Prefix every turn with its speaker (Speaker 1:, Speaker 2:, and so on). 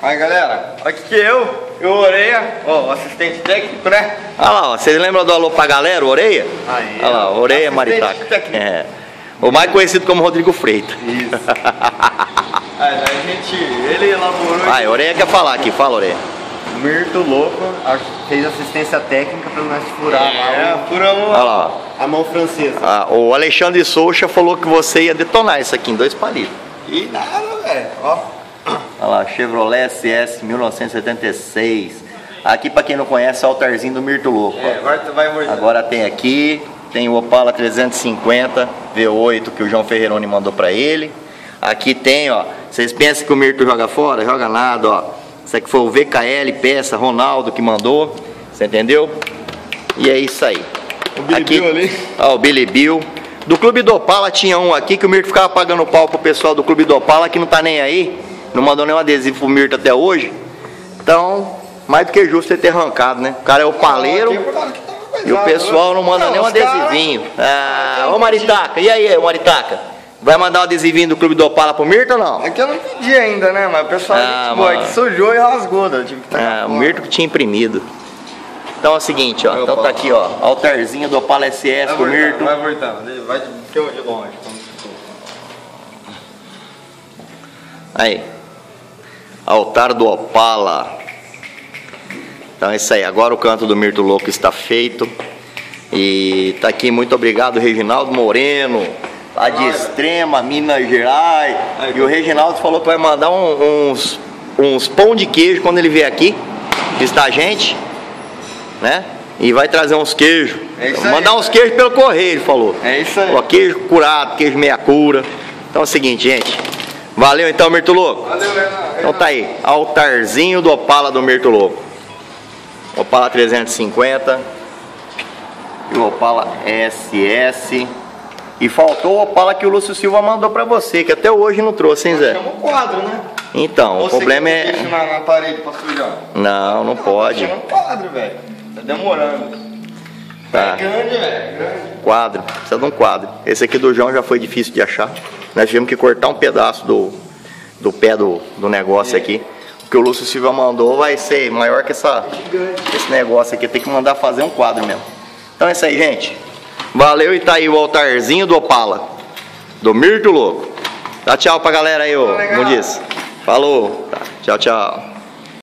Speaker 1: Aí galera, aqui que eu, eu Oreia, ó, o assistente técnico, né?
Speaker 2: Olha lá, ó, vocês lembram do alô pra galera, o Oreia?
Speaker 1: Aí,
Speaker 2: Olha lá, Oreia Maritaca.
Speaker 1: técnico.
Speaker 2: É. O mais conhecido como Rodrigo Freitas.
Speaker 1: Isso. Aí a gente, ele elaborou
Speaker 2: Vai, Oreia quer falar aqui, fala Oreia.
Speaker 1: Mirto Louco, fez assistência técnica pra nós furar
Speaker 2: É,
Speaker 1: lá furamos
Speaker 2: Olha lá,
Speaker 1: a mão francesa.
Speaker 2: Ah, o Alexandre Soucha falou que você ia detonar isso aqui em dois palitos.
Speaker 1: E nada, velho, ó.
Speaker 2: Olha lá, Chevrolet SS 1976. Aqui pra quem não conhece é o altarzinho do Mirto Louco.
Speaker 1: É, agora tu vai.
Speaker 2: Agora tem aqui, tem o Opala 350 V8 que o João Ferreironi mandou pra ele. Aqui tem, ó, vocês pensam que o Mirto joga fora? Joga nada, ó. Isso aqui foi o VKL peça Ronaldo que mandou, você entendeu? E é isso aí.
Speaker 1: O Billy
Speaker 2: aqui,
Speaker 1: Bill ali.
Speaker 2: Ó, o Billy Bill. Do Clube do Opala tinha um aqui que o Mirto ficava pagando pau pro pessoal do Clube do Opala que não tá nem aí. Não mandou nenhum adesivo pro Mirto até hoje. Então, mais do que justo ele ter arrancado, né? O cara é o paleiro. E o pessoal não manda nem um
Speaker 1: os cara-
Speaker 2: adesivinho. Ah, ô Maritaca, e aí, ô Maritaca? Vai mandar um adesivinho do Clube do Opala pro Mirto ou não?
Speaker 1: Aqui eu não pedi ainda, né? Mas o pessoal
Speaker 2: Ah,
Speaker 1: boa,
Speaker 2: mano.
Speaker 1: que sujou e rasgou, né? Tive que
Speaker 2: Ah, o. Mirto que tinha imprimido. Então é o seguinte, ó.
Speaker 1: Vai,
Speaker 2: Então tá aqui, ó. Altarzinho do Opala SS
Speaker 1: Vai
Speaker 2: do
Speaker 1: voltando,
Speaker 2: Mirto.
Speaker 1: vai voltando. Vai de, longe.
Speaker 2: Aí. Altar do Opala. Então é isso aí. Agora o canto do Mirto Louco está feito. E tá aqui, muito obrigado, Reginaldo Moreno. Lá de Extrema, Minas Gerais. E o Reginaldo falou que vai mandar um- uns, uns pão de queijo quando ele vier aqui. Visitar a gente. Né? E vai trazer uns queijos.
Speaker 1: É isso aí.
Speaker 2: mandar uns queijos pelo correio, ele falou.
Speaker 1: É isso aí.
Speaker 2: Queijo curado, queijo meia cura. Então é o seguinte, gente. Valeu então, Mirto Louco.
Speaker 1: Valeu, Renan.
Speaker 2: Então tá aí, altarzinho do Opala do Mirto Louco. Opala 350 e o Opala SS. E faltou o Opala que o Lúcio Silva mandou pra você, que até hoje não trouxe, hein, Zé?
Speaker 1: Chama o quadro, né?
Speaker 2: Então, o problema é.
Speaker 1: Na, na parede pra sujar.
Speaker 2: Não, não pode.
Speaker 1: Chama o quadro, velho. Tá demorando.
Speaker 2: Tá.
Speaker 1: É grande, velho. Grande.
Speaker 2: Quadro, precisa de um quadro. Esse aqui do João já foi difícil de achar. Nós tivemos que cortar um pedaço do, do pé do, do negócio aqui. O que o Lúcio Silva mandou vai ser maior que essa, esse negócio aqui. Tem que mandar fazer um quadro mesmo. Então é isso aí, gente. Valeu e tá aí o altarzinho do Opala. Do Mirto Louco. Dá tchau pra galera aí, ô
Speaker 1: Legal.
Speaker 2: Muniz. Falou. Tá, Tchau, tchau.